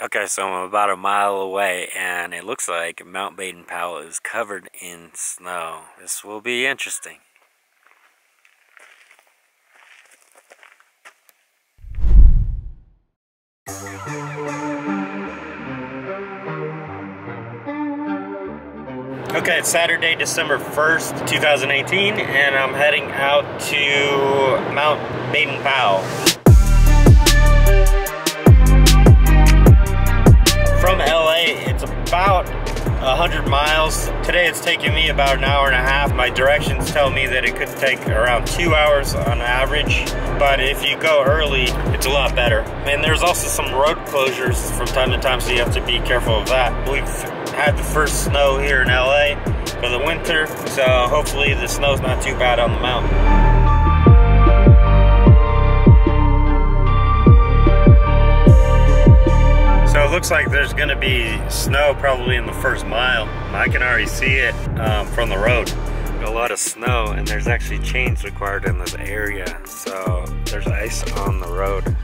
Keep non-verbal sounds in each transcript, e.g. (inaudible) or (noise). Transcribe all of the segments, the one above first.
Okay, so I'm about a mile away, and it looks like Mount Baden Powell is covered in snow. This will be interesting. Okay, it's Saturday, December 1st, 2018, and I'm heading out to Mount Baden Powell. 100 miles. Today it's taking me about an hour and a half. My directions tell me that it could take around two hours on average, but if you go early, it's a lot better. And there's also some road closures from time to time, so you have to be careful of that. We've had the first snow here in LA for the winter, so hopefully the snow's not too bad on the mountain. Looks like there's gonna be snow probably in the first mile. I can already see it um, from the road. A lot of snow and there's actually chains required in this area. So there's ice on the road.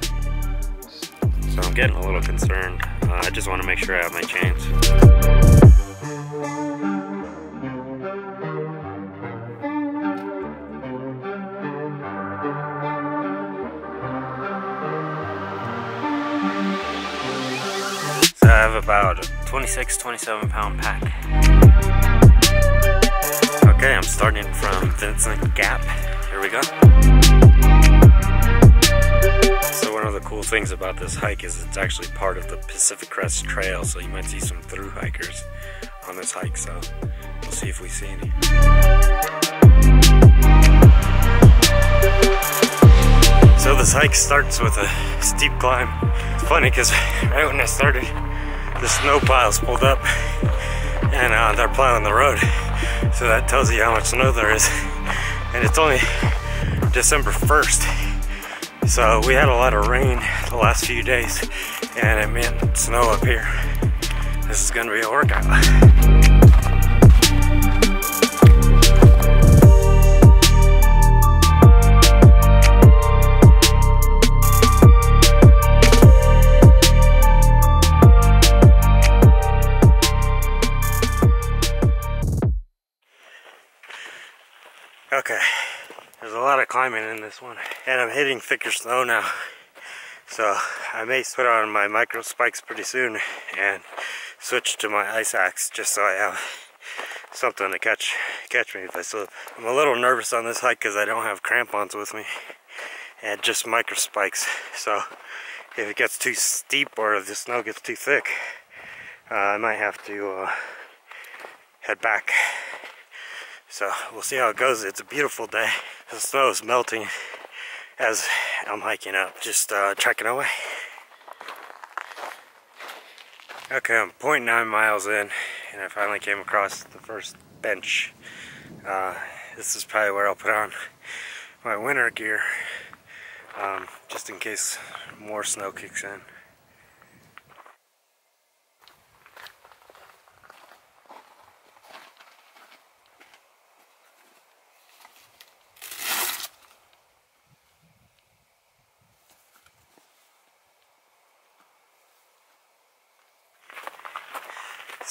So I'm getting a little concerned. Uh, I just wanna make sure I have my chains. Have about 26, 27 pound pack. Okay, I'm starting from Vincent Gap. Here we go. So one of the cool things about this hike is it's actually part of the Pacific Crest Trail, so you might see some through hikers on this hike, so we'll see if we see any. So this hike starts with a steep climb. It's funny because (laughs) right when I started, the snow piles pulled up and uh, they're plowing the road. So that tells you how much snow there is. And it's only December 1st. So we had a lot of rain the last few days and it meant snow up here. This is gonna be a workout. Climbing in this one. And I'm hitting thicker snow now. So I may put on my micro spikes pretty soon and switch to my ice axe just so I have something to catch catch me if I slip. I'm a little nervous on this hike because I don't have crampons with me and just micro spikes. So if it gets too steep or if the snow gets too thick, uh, I might have to uh, head back so we'll see how it goes. It's a beautiful day. The snow is melting as I'm hiking up, just uh, trekking away. Okay, I'm 0.9 miles in and I finally came across the first bench. Uh, this is probably where I'll put on my winter gear um, just in case more snow kicks in.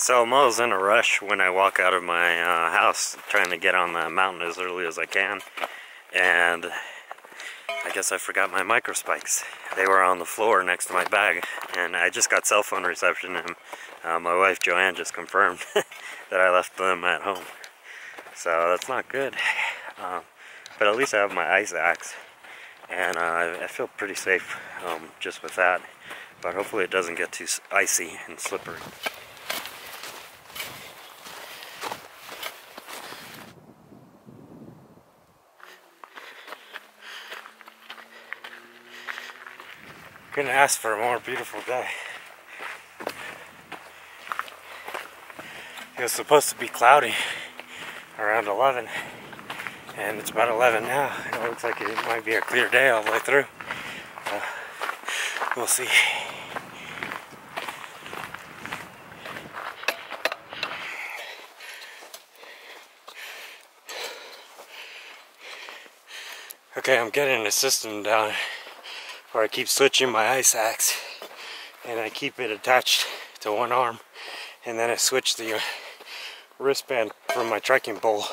So I'm always in a rush when I walk out of my uh, house trying to get on the mountain as early as I can. And I guess I forgot my micro spikes. They were on the floor next to my bag. And I just got cell phone reception and uh, my wife Joanne just confirmed (laughs) that I left them at home. So that's not good. Um, but at least I have my ice axe. And uh, I feel pretty safe um, just with that. But hopefully it doesn't get too icy and slippery. Couldn't ask for a more beautiful day. It was supposed to be cloudy around 11 and it's about 11 now. It looks like it might be a clear day all the way through. Uh, we'll see. Okay, I'm getting a system down where I keep switching my ice axe and I keep it attached to one arm and then I switch the uh, wristband from my trekking pole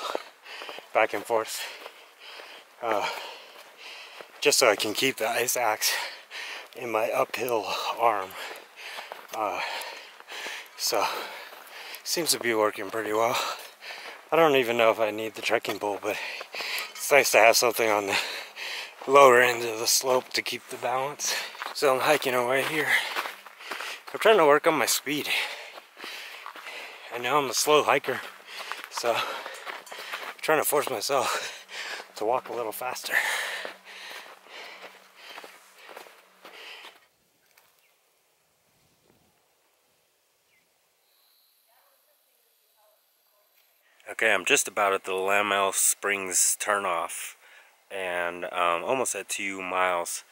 back and forth uh, just so I can keep the ice axe in my uphill arm uh, so seems to be working pretty well. I don't even know if I need the trekking pole but it's nice to have something on the lower end of the slope to keep the balance. So I'm hiking away here. I'm trying to work on my speed. I know I'm a slow hiker so I'm trying to force myself to walk a little faster. Okay, I'm just about at the Lamel Springs turnoff and um, almost at two miles,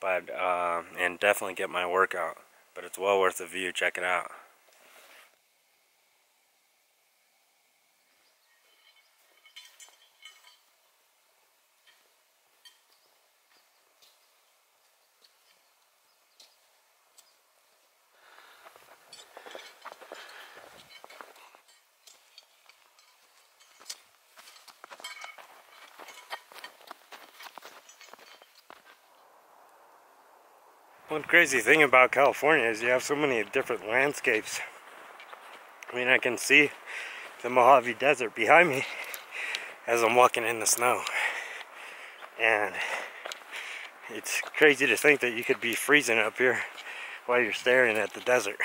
but uh, and definitely get my workout. But it's well worth the view. Check it out. One crazy thing about California is you have so many different landscapes. I mean, I can see the Mojave Desert behind me as I'm walking in the snow. And it's crazy to think that you could be freezing up here while you're staring at the desert.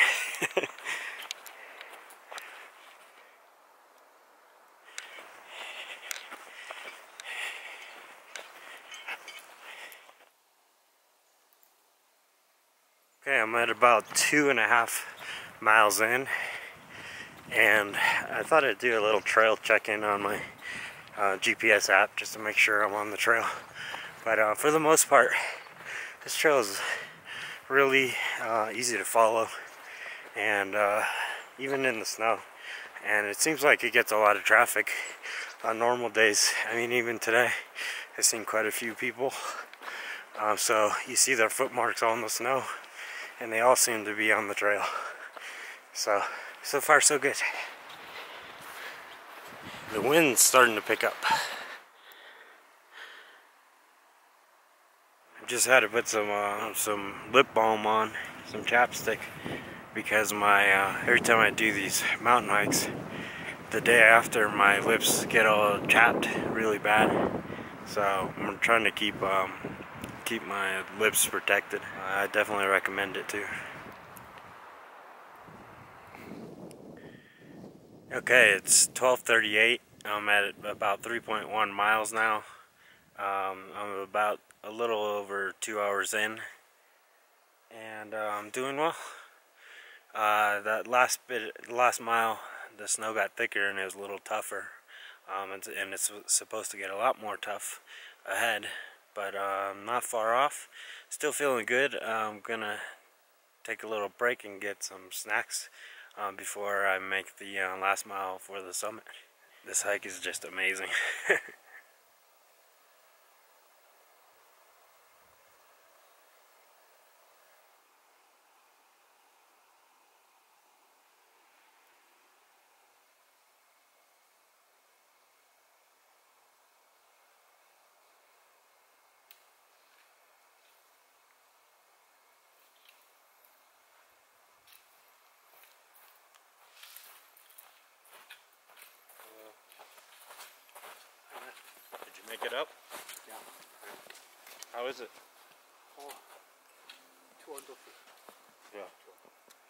(laughs) Okay, I'm at about two and a half miles in, and I thought I'd do a little trail check-in on my uh, GPS app just to make sure I'm on the trail. But uh, for the most part, this trail is really uh, easy to follow, and uh, even in the snow. And it seems like it gets a lot of traffic on normal days. I mean, even today, I've seen quite a few people. Um, so you see their footmarks on the snow and they all seem to be on the trail. So, so far so good. The wind's starting to pick up. I just had to put some uh, some lip balm on, some chapstick, because my uh, every time I do these mountain hikes, the day after my lips get all chapped really bad. So I'm trying to keep um, keep my lips protected. I definitely recommend it too. Okay, it's 12:38. I'm at about 3.1 miles now. Um, I'm about a little over two hours in, and uh, I'm doing well. Uh, that last bit, last mile, the snow got thicker and it was a little tougher, um, and, and it's supposed to get a lot more tough ahead but I'm not far off. Still feeling good. I'm gonna take a little break and get some snacks um, before I make the uh, last mile for the summit. This hike is just amazing. (laughs) Make it up? Yeah. How is it? Oh, 200 feet. Yeah.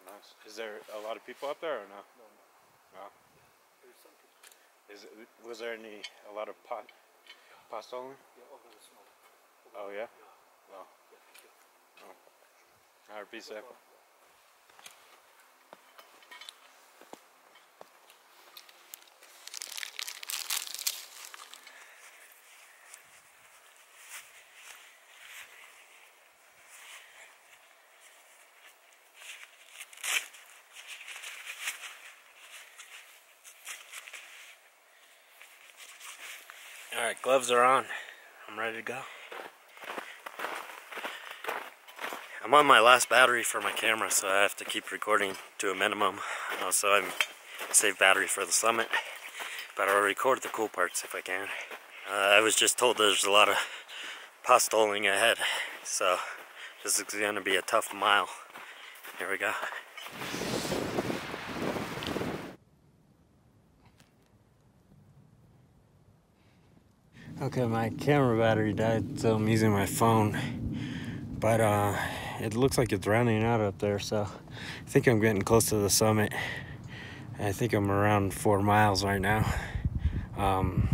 Nice. Is there a lot of people up there or no? No, no. No. There's some people. Is it, was there any a lot of pot pastoling? Yeah, over the snow. Over Oh yeah. Yeah. Wow. Yeah, thank you. Oh. All right, be safe. All right, gloves are on. I'm ready to go. I'm on my last battery for my camera, so I have to keep recording to a minimum. Uh, so I'm save battery for the summit, but I'll record the cool parts if I can. Uh, I was just told there's a lot of postholing ahead, so this is going to be a tough mile. Here we go. Okay, my camera battery died, so I'm using my phone. But uh, it looks like it's running out up there, so I think I'm getting close to the summit. I think I'm around four miles right now. Um,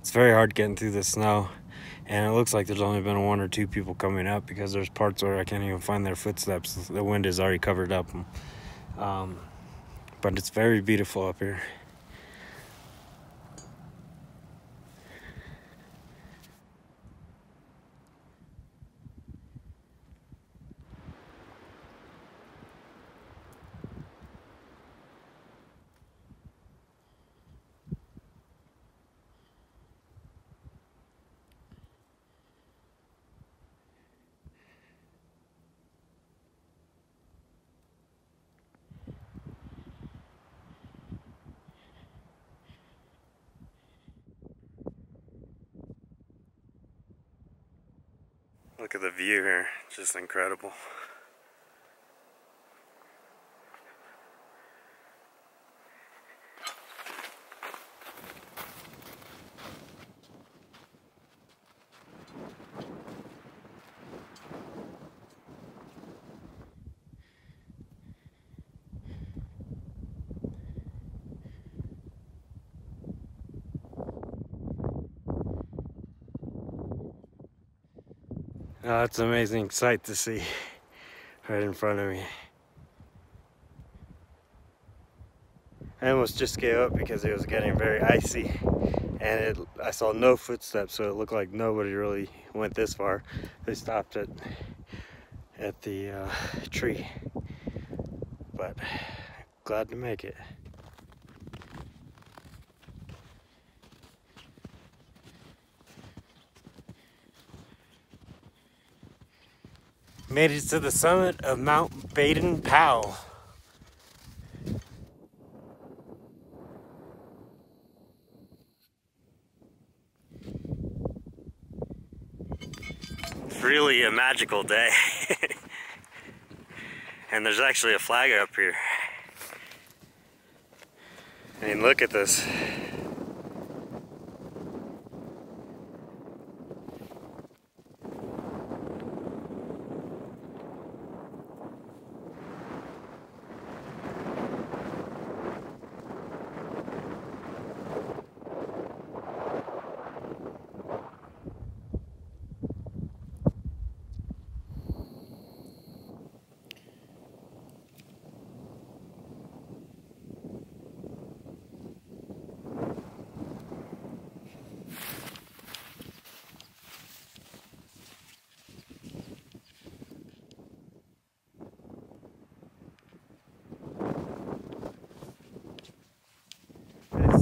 it's very hard getting through the snow, and it looks like there's only been one or two people coming up because there's parts where I can't even find their footsteps. The wind has already covered up them. Um, but it's very beautiful up here. Look at the view here, just incredible. Oh, that's an amazing sight to see right in front of me. I almost just gave up because it was getting very icy and it, I saw no footsteps so it looked like nobody really went this far. They stopped at, at the uh, tree but glad to make it. Made it to the summit of Mount Baden Powell. It's really a magical day. (laughs) and there's actually a flag up here. I mean, look at this.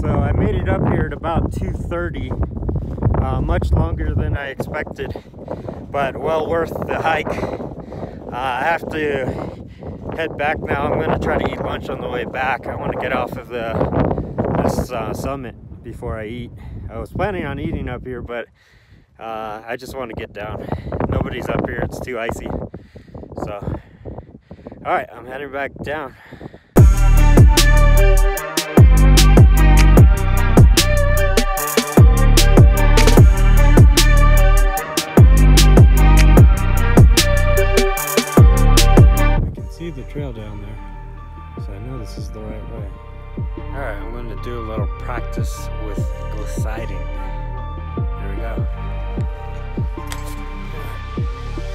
So Up here at about 2.30, uh, much longer than I expected, but well worth the hike. Uh, I have to head back now. I'm gonna try to eat lunch on the way back. I wanna get off of the this uh, summit before I eat. I was planning on eating up here, but uh, I just want to get down. Nobody's up here, it's too icy. So, all right, I'm heading back down. The trail down there. So I know this is the right way. Alright, I'm going to do a little practice with gliding. Here we go.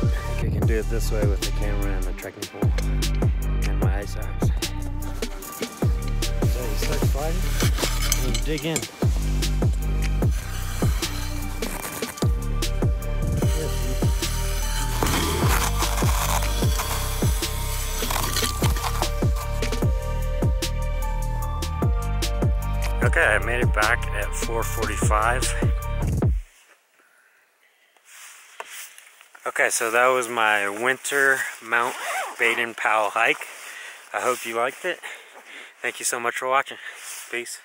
I think I can do it this way with the camera and the trekking pole and my ice axe. So you start sliding and you dig in. Okay, I made it back at 4.45. Okay, so that was my winter Mount Baden Powell hike. I hope you liked it. Thank you so much for watching. Peace.